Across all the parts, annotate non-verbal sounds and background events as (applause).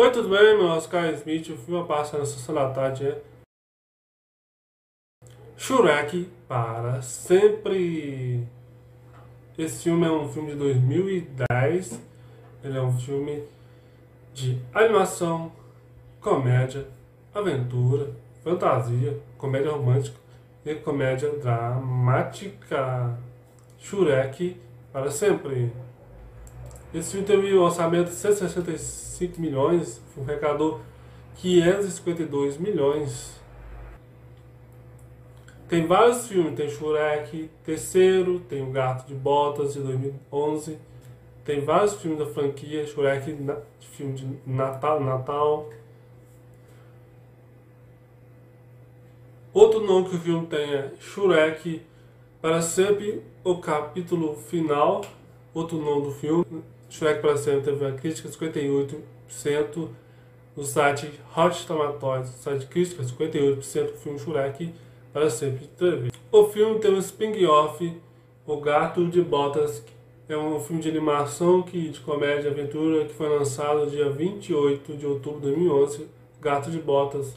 Oi, tudo bem? Meu nome é Oscar Smith. O filme passa na sessão da tarde é Shrek para sempre. Esse filme é um filme de 2010. Ele é um filme de animação, comédia, aventura, fantasia, comédia romântica e comédia dramática. Shrek para sempre. Esse filme teve um orçamento de 165 milhões, arrecadou 552 milhões. Tem vários filmes, tem Shrek, terceiro, tem O Gato de Botas de 2011, tem vários filmes da franquia, Shrek, filme de Natal, Natal. Outro nome que o filme tem é Shrek, para sempre o capítulo final. Outro nome do filme, Shrek para sempre teve uma crítica de 58% no site Hot Tomatoes, site crítica 58% do filme Shrek para sempre teve. O filme tem um spin-off, O Gato de Botas, é um filme de animação que, de comédia e aventura que foi lançado dia 28 de outubro de 2011. Gato de Botas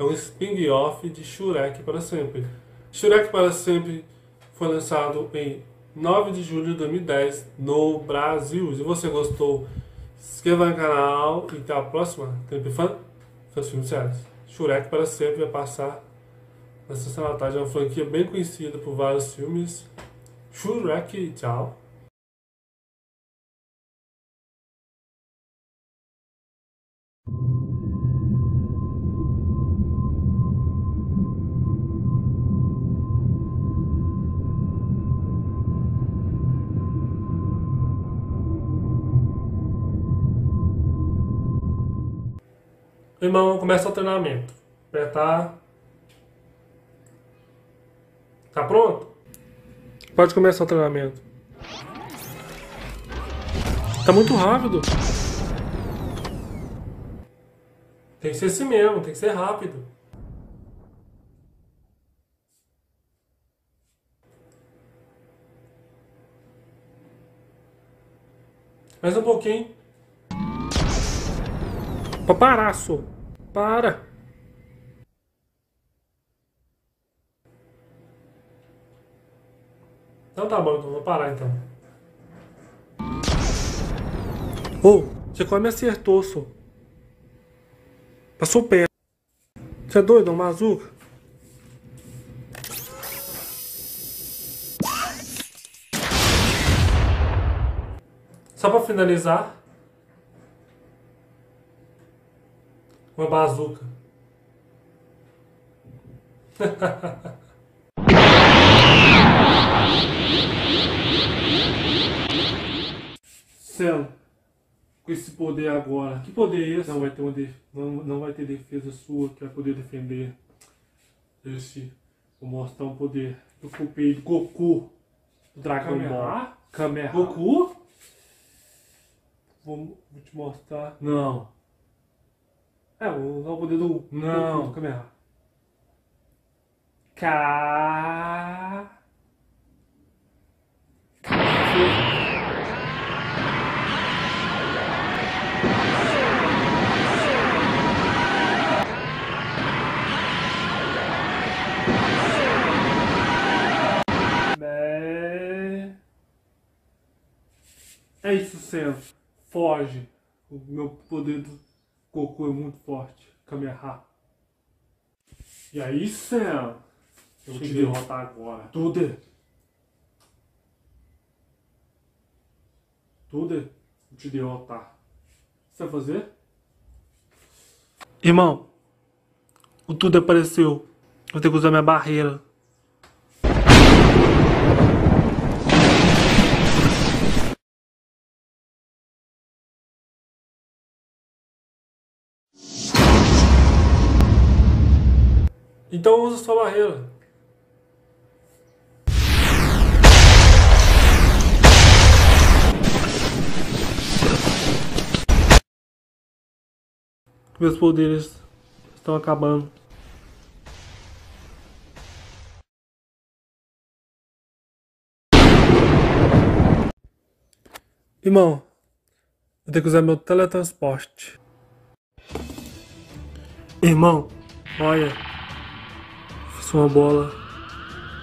é um spin-off de Shrek para sempre. Shrek para sempre foi lançado em 9 de julho de 2010 no Brasil. Se você gostou, se inscreva no canal e até a próxima. Tempo fã? Seus filmes sérios. Shurek para sempre vai passar na Sessão da Tarde. É uma franquia bem conhecida por vários filmes. Shurek, tchau. Irmão, começa o treinamento. Apertar. Tá pronto? Pode começar o treinamento. Tá muito rápido. Tem que ser assim mesmo, tem que ser rápido. Mais um pouquinho. Paparaço. Para! Então tá bom, então vou parar então. Oh, você quase me acertou, só. Passou perto. Você é doido, é um mazuca? Só pra finalizar. Uma bazuca. (laughs) Celo, com esse poder agora, que poder é esse? Não vai ter, uma não, não vai ter defesa sua que vai poder defender esse. Vou mostrar um poder do Kupei, do Goku, do Dragon Ball. Kamehameha. Goku? Vou, vou te mostrar. Não. É, usar o poder do. Não. Do Kamehameha. K. É isso, Sam. Foge. O meu poder do Goku é muito forte. Kamehameha. E aí, Sam? Eu vou te derrotar agora. Tudo. Tudo. Vou te derrotar. O que você vai fazer? Irmão, o tudo apareceu. Vou ter que usar minha barreira. Então usa sua barreira. Meus poderes estão acabando. Irmão, vou ter que usar meu teletransporte. Irmão, olha. Fiz uma bola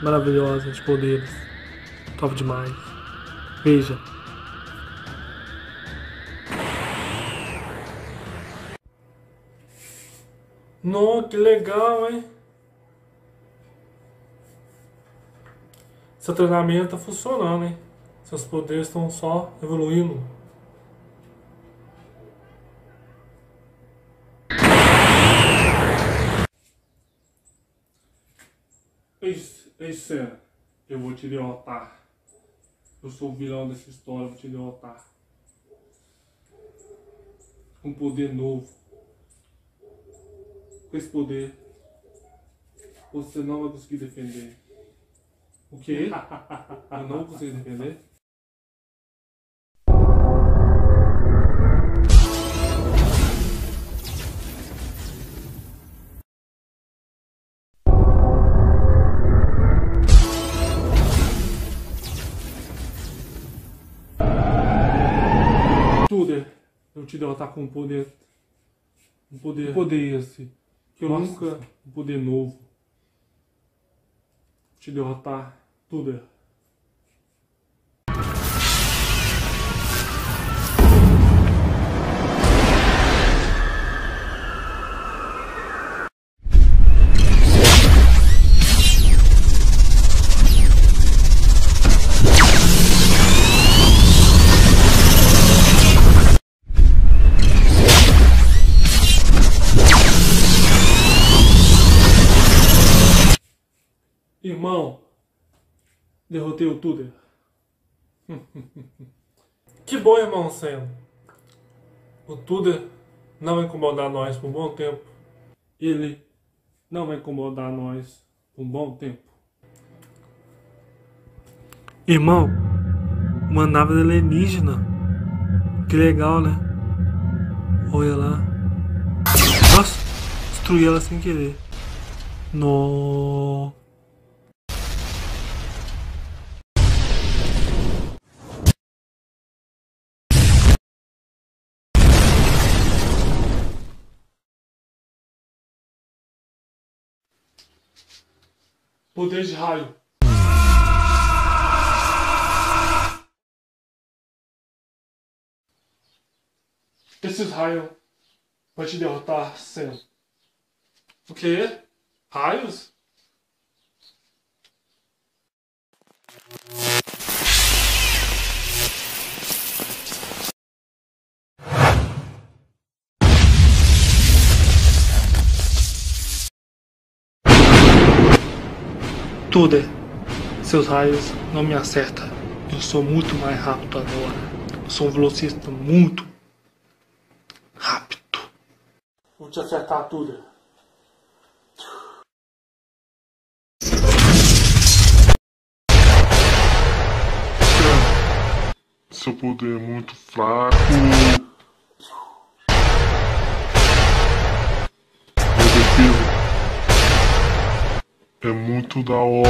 maravilhosa de poderes. Top demais. Veja. Nossa, que legal, hein? Seu treinamento tá funcionando, hein? Seus poderes estão só evoluindo. Ei, Sam, eu vou te derrotar. Eu sou o vilão dessa história, eu vou te derrotar. Um poder novo. Com esse poder, você não vai conseguir defender. O quê? (laughs) Eu não consigo defender? Eu te derrotar com um poder. Um poder. Um poder esse. Que eu Nossa. nunca. Um poder novo. Te derrotar. Tuder. Irmão, derrotei o Tuder. (laughs) que bom, irmão Sam. O Tuder não vai incomodar nós por um bom tempo. Ele não vai incomodar nós por um bom tempo. Irmão, uma nave alienígena. Que legal, né? Olha lá. Nossa, destruí ela sem querer. No. Poder de raio. Esses raios vai te derrotar, Sam. O quê? Raios? Tudo. Seus raios não me acertam. Eu sou muito mais rápido agora. Eu sou um velocista muito rápido. Vou te acertar tudo. Seu poder é muito fraco. É muito da hora.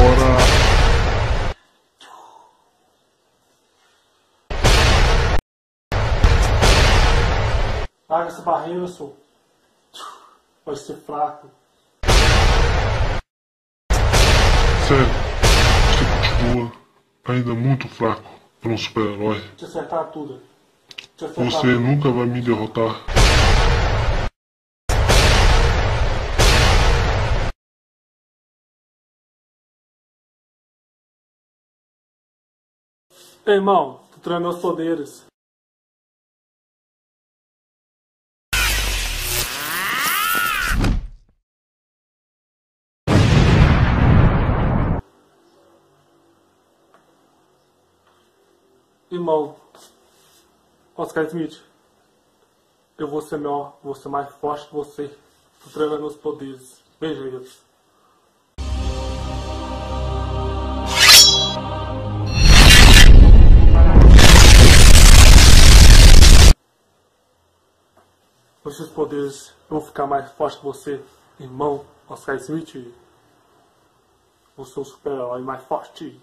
Larga essa barreira, sou. Pode ser fraco. Sério, você continua ainda muito fraco para um super-herói. Te acertar tudo. Te acertar você tudo. nunca vai me derrotar. Irmão, tu traz meus poderes. Irmão, Oscar Smith, eu vou ser melhor, vou ser mais forte que você. Tu treina meus poderes. Veja isso. Com esses poderes vou ficar mais forte que você, irmão Oscar Smith. Eu sou o super-herói mais forte.